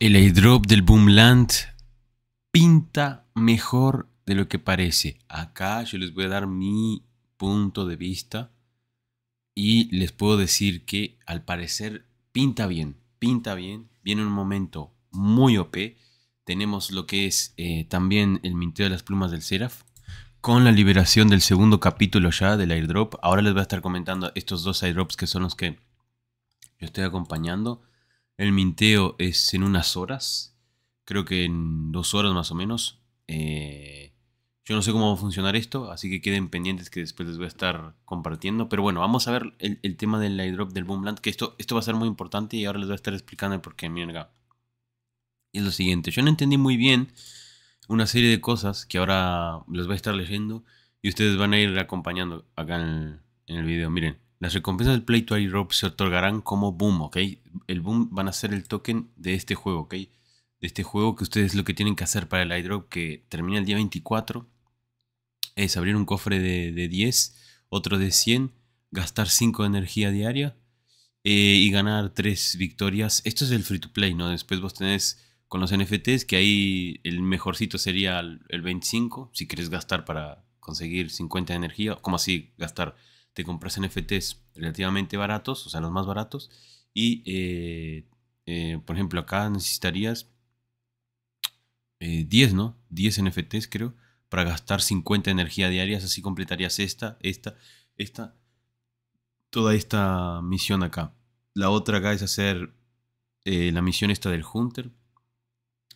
El airdrop del Boomland pinta mejor de lo que parece. Acá yo les voy a dar mi punto de vista y les puedo decir que al parecer pinta bien, pinta bien, viene un momento muy OP. Tenemos lo que es eh, también el minteo de las plumas del Seraph. Con la liberación del segundo capítulo ya del airdrop. Ahora les voy a estar comentando estos dos airdrops que son los que yo estoy acompañando. El minteo es en unas horas. Creo que en dos horas más o menos. Eh, yo no sé cómo va a funcionar esto, así que queden pendientes que después les voy a estar compartiendo. Pero bueno, vamos a ver el, tema del airdrop del Boomland, que esto, esto va a ser muy importante y ahora les voy a estar explicando el por qué. Miren acá. Es lo siguiente, yo no entendí muy bien una serie de cosas que ahora les voy a estar leyendo y ustedes van a ir acompañando acá en el, en el video. Miren, las recompensas del Play to Airdrop se otorgarán como Boom, ¿ok? El Boom van a ser el token de este juego, ¿ok? De este juego que ustedes lo que tienen que hacer para el airdrop que termina el día 24 es abrir un cofre de, 10, otro de 100, gastar 5 de energía diaria eh, y ganar 3 victorias. Esto es el free to play, ¿no? Después vos tenés con los NFTs que ahí el mejorcito sería el, el 25, si querés gastar para conseguir 50 de energía, como así gastar te compras NFTs relativamente baratos, o sea, los más baratos, y eh, eh, por ejemplo acá necesitarías 10, eh, ¿no? 10 NFTs creo, para gastar 50 energía diarias, así completarías esta, esta, esta, toda esta misión acá. La otra acá es hacer la misión esta del Hunter,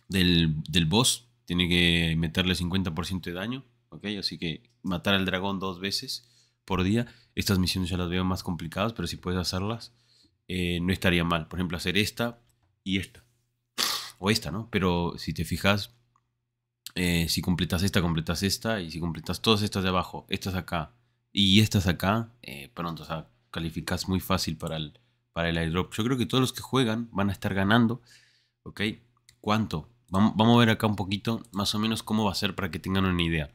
del, del boss, tiene que meterle 50% de daño, ¿ok? Así que matar al dragón dos veces por día. Estas misiones ya las veo más complicadas, pero si puedes hacerlas, eh, no estaría mal. Por ejemplo, hacer esta y esta. O esta, ¿no? Pero si te fijas, eh, si completas esta, completas esta. Y si completas todas estas de abajo, estas acá y estas acá, eh, pronto, o sea, calificas muy fácil para el, para el airdrop. Yo creo que todos los que juegan van a estar ganando. ¿Ok? ¿Cuánto? Vamos, vamos a ver acá un poquito, más o menos, cómo va a ser para que tengan una idea.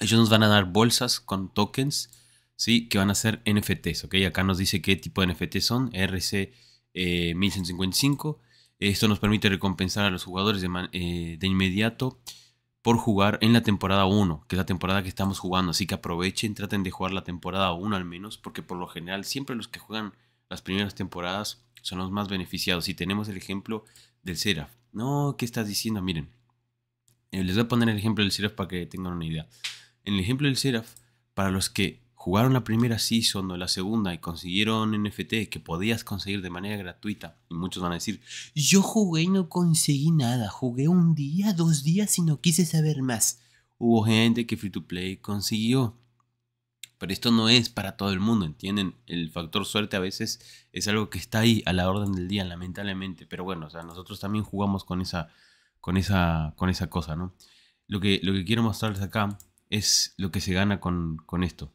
Ellos nos van a dar bolsas con tokens, ¿sí? Que van a ser NFTs, ¿ok? Acá nos dice qué tipo de NFTs son, RC 1155. Eh, Esto nos permite recompensar a los jugadores eh, de, inmediato por jugar en la temporada 1, que es la temporada que estamos jugando. Así que aprovechen, traten de jugar la temporada 1 al menos, porque por lo general siempre los que juegan las primeras temporadas son los más beneficiados. Y tenemos el ejemplo del Seraph. No, ¿qué estás diciendo? Miren, eh, les voy a poner el ejemplo del Seraph para que tengan una idea. En el ejemplo del Seraph, para los que jugaron la primera season o la segunda y consiguieron NFT que podías conseguir de manera gratuita, y muchos van a decir, yo jugué y no conseguí nada, jugué un día, dos días y no quise saber más. Hubo gente que Free to Play consiguió. Pero esto no es para todo el mundo, ¿entienden? El factor suerte a veces es algo que está ahí a la orden del día, lamentablemente. Pero bueno, o sea, nosotros también jugamos con esa, con esa, con esa cosa, ¿no? Lo que, lo que quiero mostrarles acá es lo que se gana con, esto.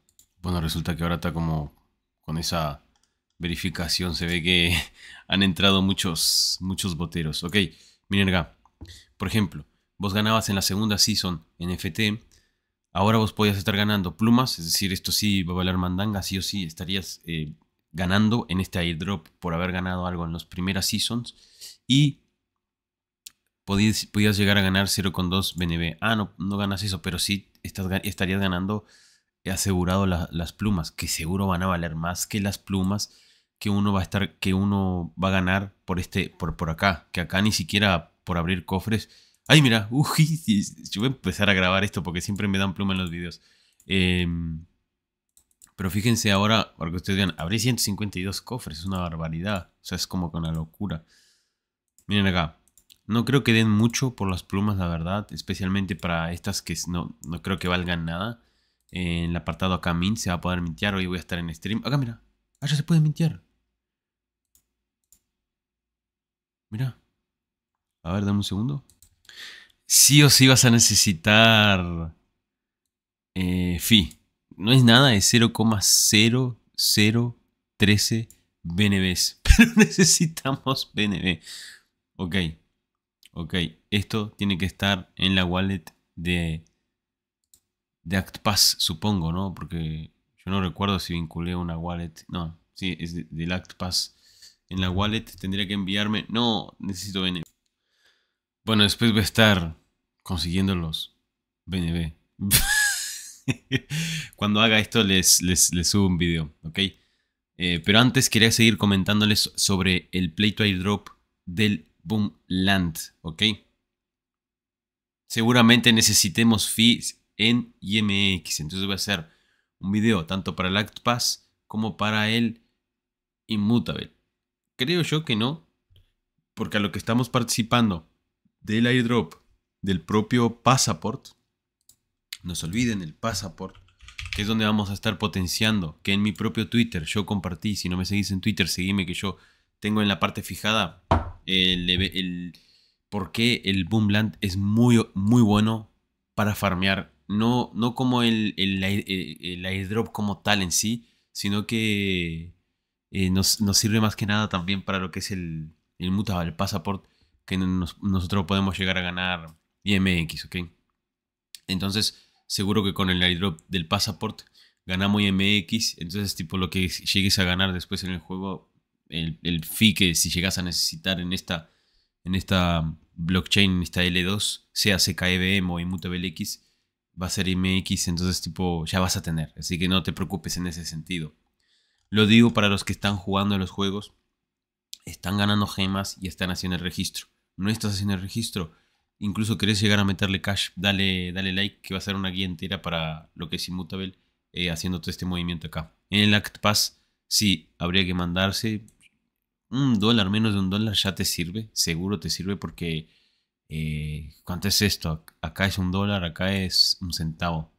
Bueno, resulta que ahora está como con esa verificación. Se ve que han entrado muchos, muchos boteros. Ok, miren. Por ejemplo, vos ganabas en la segunda season en FT. Ahora vos podías estar ganando plumas. Es decir, esto sí va a valer mandanga. Sí o sí estarías eh, ganando en este airdrop por haber ganado algo en las primeras seasons. Y podías, llegar a ganar 0,2 BNB. Ah, no, no ganas eso, pero sí estarías ganando asegurado las plumas, que seguro van a valer más que las plumas que uno va a estar, que uno va a ganar por este, por, por acá, que acá ni siquiera por abrir cofres. Ay, mira, uy, yo voy a empezar a grabar esto porque siempre me dan pluma en los videos. Em, pero fíjense ahora, para que ustedes vean, abrí 152 cofres, es una barbaridad. O sea, es como que una locura. Miren acá, no creo que den mucho por las plumas, la verdad. Especialmente para estas que no, no creo que valgan nada. En el apartado acá mint se va a poder mintear. Hoy voy a estar en stream. Acá, mira. Ah, ya se puede mintear. Mira. A ver, dame un segundo. Sí o sí vas a necesitar eh, fi. No es nada, es 0,0013 BNBs. Pero necesitamos BNB. Ok. Ok, esto tiene que estar en la wallet de, de ActPass, supongo, ¿no? Porque yo no recuerdo si vinculé una wallet. No, sí, es del ActPass. En la wallet tendría que enviarme. No, necesito BNB. Bueno, después voy a estar consiguiendo los BNB. Cuando haga esto les, les, subo un video, ¿ok? Eh, pero antes quería seguir comentándoles sobre el Play to Airdrop del Boom Land, ¿ok? Seguramente necesitemos fees en IMX, entonces voy a hacer un video tanto para el Act Pass como para el Immutable. Creo yo que no, porque a lo que estamos participando del airdrop del propio Passport, no se olviden el Passport, que es donde vamos a estar potenciando, que en mi propio Twitter yo compartí, si no me seguís en Twitter, seguime que yo tengo en la parte fijada el, el por qué el Boomland es muy, muy bueno para farmear, no, no como el, el, el, airdrop como tal en sí, sino que eh, nos, sirve más que nada también para lo que es el, el mutable, el Passport, que nosotros podemos llegar a ganar IMX, ¿ok? Entonces, seguro que con el airdrop del Passport ganamos IMX, entonces tipo lo que llegues a ganar después en el juego, el, el fee que si llegas a necesitar en esta, en esta blockchain, en esta L2, sea CKEVM o Immutable X, va a ser IMX, entonces tipo ya vas a tener, así que no te preocupes en ese sentido. Lo digo para los que están jugando los juegos, están ganando gemas y están haciendo el registro. No estás haciendo el registro, incluso querés llegar a meterle cash, dale, dale like que va a ser una guía entera para lo que es Immutable eh, haciendo todo este movimiento acá. En el Act Pass sí, habría que mandarse un dólar, menos de un dólar ya te sirve, seguro te sirve porque eh, ¿cuánto es esto? Acá es un dólar, acá es un centavo.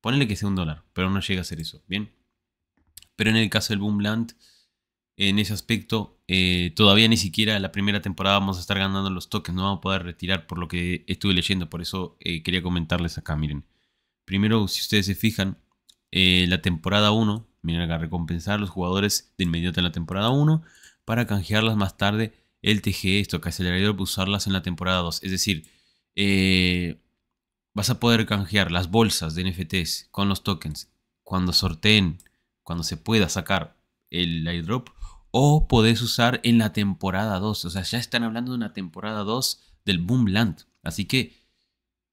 Ponle que sea un dólar, pero no llega a ser eso, ¿bien? Pero en el caso del Boomland, en ese aspecto, eh, todavía ni siquiera la primera temporada vamos a estar ganando los toques, no vamos a poder retirar por lo que estuve leyendo, por eso eh, quería comentarles acá, miren. Primero, si ustedes se fijan, la temporada 1, miren acá, recompensar a los jugadores de inmediato en la temporada 1 para canjearlas más tarde el TG, esto que acelerador, usarlas en la temporada 2. Es decir, vas a poder canjear las bolsas de NFTs con los tokens cuando sorteen, cuando se pueda sacar el airdrop o podés usar en la temporada 2. O sea, ya están hablando de una temporada 2 del Boomland. Así que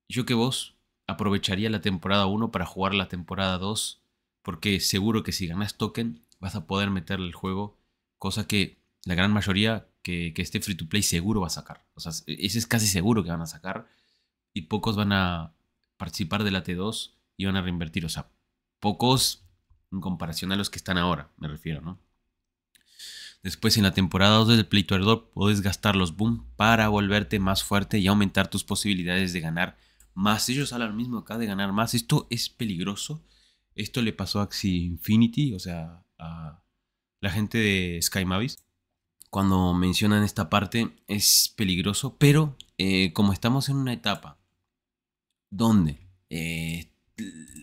yo que vos aprovecharía la temporada 1 para jugar la temporada 2. Porque seguro que si ganas token vas a poder meterle el juego. Cosa que la gran mayoría que, esté free to play seguro va a sacar. O sea, ese es casi seguro que van a sacar. Y pocos van a participar de la T2 y van a reinvertir. O sea, pocos en comparación a los que están ahora, me refiero, ¿no? Después en la temporada 2 del Play to puedes gastar los boom para volverte más fuerte y aumentar tus posibilidades de ganar más. Ellos hablan lo mismo acá de ganar más. Esto es peligroso. Esto le pasó a Axie Infinity, o sea, a la gente de Sky Mavis. Cuando mencionan esta parte es peligroso, pero eh, como estamos en una etapa donde eh,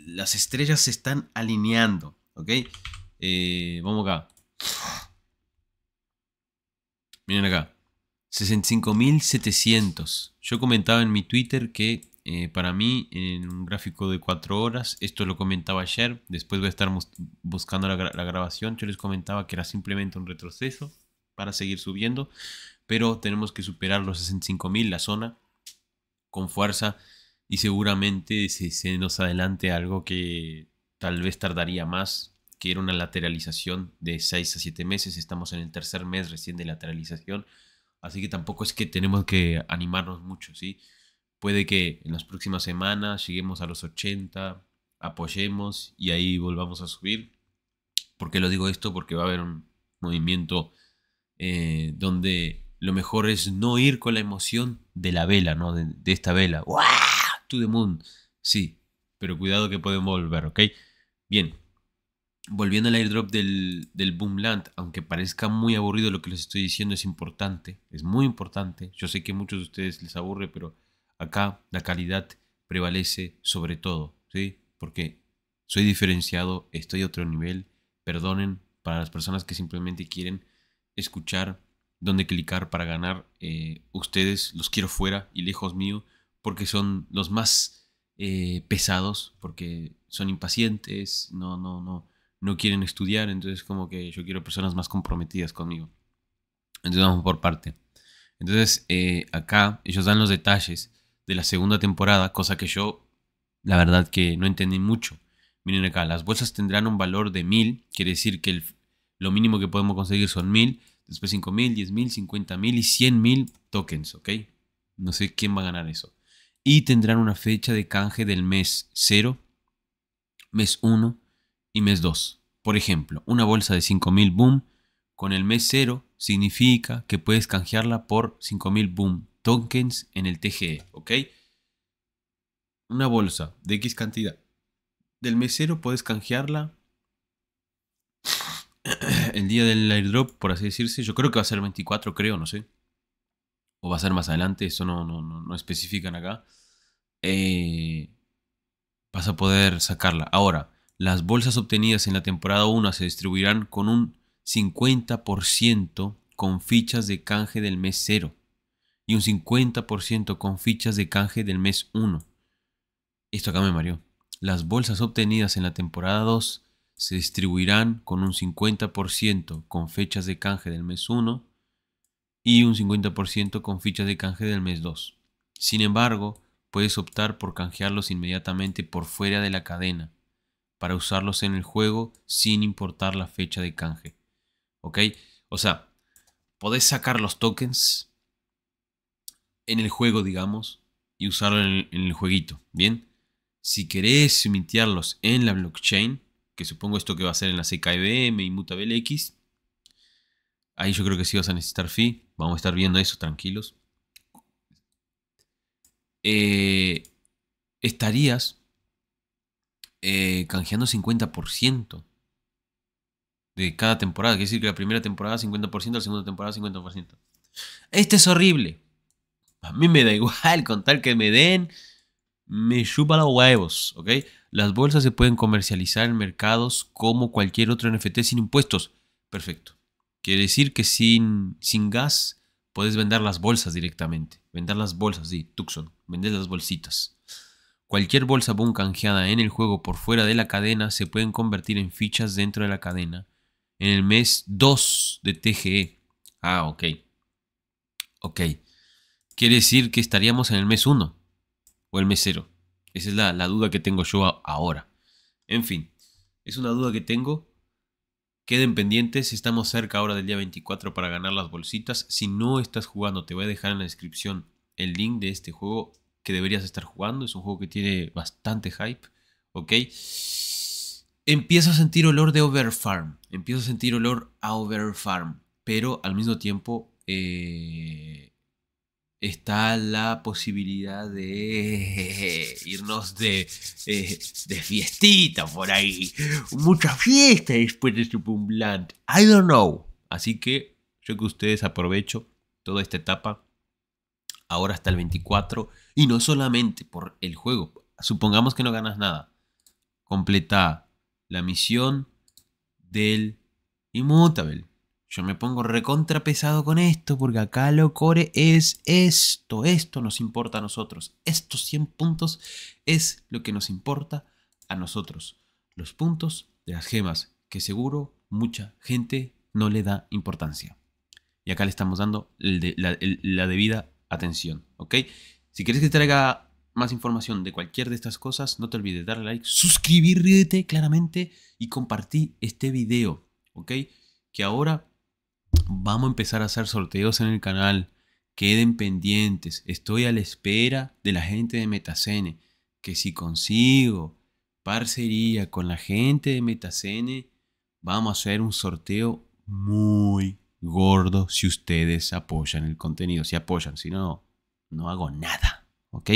las estrellas se están alineando, ¿ok? Eh, vamos acá. Miren acá. 65.700. Yo comentaba en mi Twitter que para mí, en un gráfico de 4 horas, esto lo comentaba ayer, después voy a estar buscando la, grabación, yo les comentaba que era simplemente un retroceso para seguir subiendo, pero tenemos que superar los 65.000, la zona, con fuerza, y seguramente se, se nos adelante algo que tal vez tardaría más, que era una lateralización de 6 a 7 meses. Estamos en el tercer mes recién de lateralización. Así que tampoco es que tenemos que animarnos mucho, ¿sí? Puede que en las próximas semanas lleguemos a los 80, apoyemos y ahí volvamos a subir. ¿Por qué lo digo esto? Porque va a haber un movimiento eh, donde lo mejor es no ir con la emoción de la vela, ¿no? De, esta vela. ¡Wow! To the moon. Sí, pero cuidado que podemos volver, ¿ok? Bien, volviendo al airdrop del, del Boomland, aunque parezca muy aburrido lo que les estoy diciendo, es importante, es muy importante. Yo sé que a muchos de ustedes les aburre, pero acá la calidad prevalece sobre todo, ¿sí? Porque soy diferenciado, estoy a otro nivel. Perdonen para las personas que simplemente quieren escuchar dónde clicar para ganar. Eh, ustedes los quiero fuera y lejos mío, porque son los más eh, pesados, porque son impacientes, no, no, no no quieren estudiar, entonces como que yo quiero personas más comprometidas conmigo. Entonces vamos por parte. Entonces, eh, acá ellos dan los detalles de la segunda temporada, cosa que yo, la verdad que no entendí mucho. Miren acá, las bolsas tendrán un valor de 1000, quiere decir que lo mínimo que podemos conseguir son 1000, después 5000, 10000, 50000 y 100.000 tokens, ¿ok? No sé quién va a ganar eso. Y tendrán una fecha de canje del mes 0, mes 1 y mes 2. Por ejemplo, una bolsa de 5000 boom con el mes 0 significa que puedes canjearla por 5000 boom tokens en el TGE, ¿ok? Una bolsa de X cantidad del mes 0 puedes canjearla el día del airdrop, por así decirse. Yo creo que va a ser 24, creo, no sé. O va a ser más adelante, eso no, no, no, especifican acá. Eh, vas a poder sacarla. Ahora, las bolsas obtenidas en la temporada 1 se distribuirán con un 50% con fichas de canje del mes 0 y un 50% con fichas de canje del mes 1. Esto acá me mareó. Las bolsas obtenidas en la temporada 2 se distribuirán con un 50% con fechas de canje del mes 1 y un 50% con fichas de canje del mes 2. Sin embargo, puedes optar por canjearlos inmediatamente por fuera de la cadena para usarlos en el juego sin importar la fecha de canje. ¿Ok? O sea, podés sacar los tokens en el juego, digamos, y usarlo en el, jueguito. Bien, si querés emitirlos en la blockchain, que supongo esto que va a ser en la CKIBM y Mutable X, ahí yo creo que sí vas a necesitar fee. Vamos a estar viendo eso tranquilos. Eh, estarías eh, canjeando 50% de cada temporada. Quiere decir que la primera temporada 50%, la segunda temporada 50%. Este es horrible. A mí me da igual con tal que me den. Me chupa los huevos, ¿ok? Las bolsas se pueden comercializar en mercados como cualquier otro NFT sin impuestos. Perfecto. Quiere decir que sin, sin gas puedes vender las bolsas directamente. Vender las bolsas, sí, Tucson. Vender las bolsitas. Cualquier bolsa boom canjeada en el juego por fuera de la cadena se pueden convertir en fichas dentro de la cadena en el mes 2 de TGE. Ah, ok. Ok. Quiere decir que estaríamos en el mes 1 o el mes 0. Esa es la, la duda que tengo yo ahora. En fin, es una duda que tengo. Queden pendientes, estamos cerca ahora del día 24 para ganar las bolsitas. Si no estás jugando, te voy a dejar en la descripción el link de este juego que deberías estar jugando. Es un juego que tiene bastante hype. ¿Ok? Empiezo a sentir olor de Overfarm. Empiezo a sentir olor a Overfarm. Pero al mismo tiempo eh, está la posibilidad de irnos de, eh, de fiestita por ahí. Mucha fiesta después de este Boomland. I don't know. Así que yo que ustedes aprovecho toda esta etapa ahora hasta el 24. Y no solamente por el juego. Supongamos que no ganas nada. Completa la misión del Immutable. Yo me pongo recontra pesado con esto porque acá lo core es esto. Esto nos importa a nosotros. Estos 100 puntos es lo que nos importa a nosotros. Los puntos de las gemas que seguro mucha gente no le da importancia. Y acá le estamos dando la, la debida atención, ¿ok? Si quieres que traiga más información de cualquier de estas cosas, no te olvides darle like, suscribirte claramente y compartir este video, ¿ok? Que ahora vamos a empezar a hacer sorteos en el canal. Queden pendientes, estoy a la espera de la gente de Metacene, que si consigo parcería con la gente de Metacene, vamos a hacer un sorteo muy gordo si ustedes apoyan el contenido. Si apoyan, si no, no hago nada. ¿Ok?